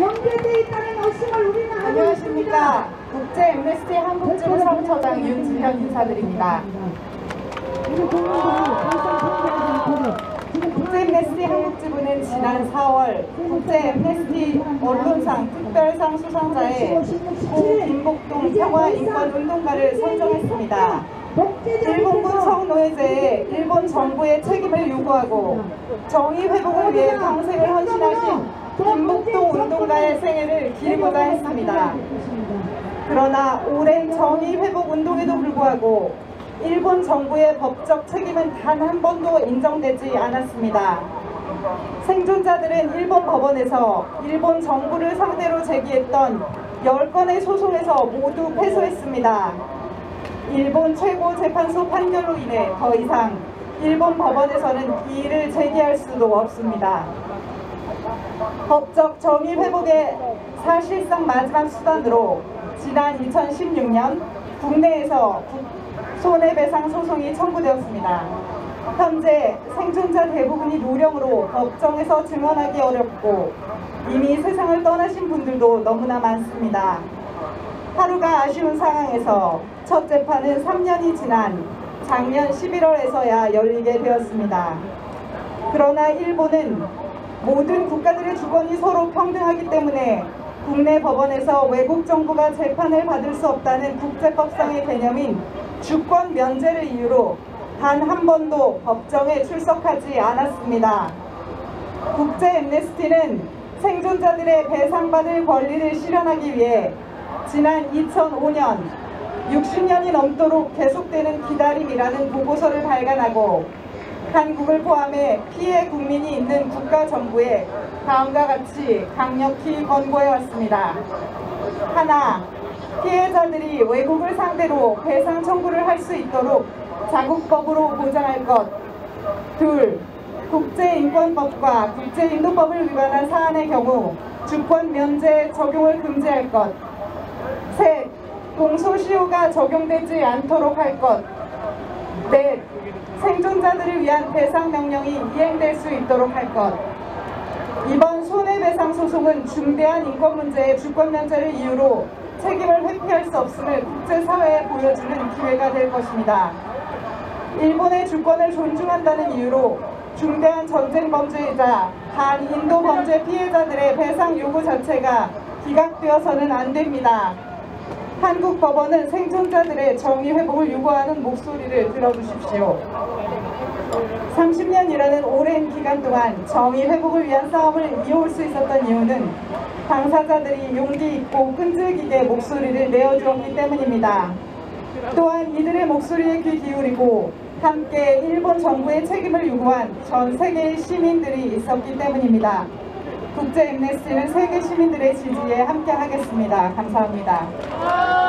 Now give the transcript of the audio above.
연계되어 있다는 말씀을 우리는 안녕하십니까. 국제 엠네스티 한국지부 사무처장 윤지현 인사드립니다. 국제 엠네스티 한국지부는 지난 4월 국제 엠네스티 언론상 특별상 수상자의 고 김복동 평화인권운동가를 선정했습니다. 일본군 성노예제에 일본 정부의 책임을 요구하고 정의 회복을 위해 평생을 헌신하신 김복동 운동가의 생애를 기리고자 했습니다. 그러나 오랜 정의 회복 운동에도 불구하고 일본 정부의 법적 책임은 단 한 번도 인정되지 않았습니다. 생존자들은 일본 법원에서 일본 정부를 상대로 제기했던 10건의 소송에서 모두 패소했습니다. 일본 최고재판소 판결로 인해 더 이상 일본 법원에서는 이의를 제기할 수도 없습니다. 법적 정의 회복의 사실상 마지막 수단으로 지난 2016년 국내에서 손해배상 소송이 청구되었습니다. 현재 생존자 대부분이 노령으로 법정에서 증언하기 어렵고 이미 세상을 떠나신 분들도 너무나 많습니다. 하루가 아쉬운 상황에서 첫 재판은 3년이 지난 작년 11월에서야 열리게 되었습니다. 그러나 일본은 모든 국가들의 주권이 서로 평등하기 때문에 국내 법원에서 외국 정부가 재판을 받을 수 없다는 국제법상의 개념인 주권 면제를 이유로 단 한 번도 법정에 출석하지 않았습니다. 국제 엠네스티는 생존자들의 배상받을 권리를 실현하기 위해 지난 2005년 60년이 넘도록 계속되는 기다림이라는 보고서를 발간하고 한국을 포함해 피해 국민이 있는 국가 정부에 다음과 같이 강력히 권고해 왔습니다. 하나, 피해자들이 외국을 상대로 배상 청구를 할 수 있도록 자국법으로 보장할 것. 둘, 국제인권법과 국제인도법을 위반한 사안의 경우 주권 면제 적용을 금지할 것. 셋, 공소시효가 적용되지 않도록 할 것. 넷, 생존자들을 위한 배상 명령이 이행될 수 있도록 할 것. 이번 손해배상 소송은 중대한 인권 문제의 주권 면제를 이유로 책임을 회피할 수 없음을 국제사회에 보여주는 기회가 될 것입니다. 일본의 주권을 존중한다는 이유로 중대한 전쟁 범죄이자 반 인도 범죄 피해자들의 배상 요구 자체가 기각되어서는 안 됩니다. 한국 법원은 생존자들의 정의 회복을 요구하는 목소리를 들어주십시오. 30년이라는 오랜 기간 동안 정의 회복을 위한 싸움을 이어올 수 있었던 이유는 당사자들이 용기 있고 끈질기게 목소리를 내어주었기 때문입니다. 또한 이들의 목소리에 귀 기울이고 함께 일본 정부의 책임을 요구한 전 세계의 시민들이 있었기 때문입니다. 국제 엠네스티는 세계 시민들의 지지에 함께 하겠습니다. 감사합니다.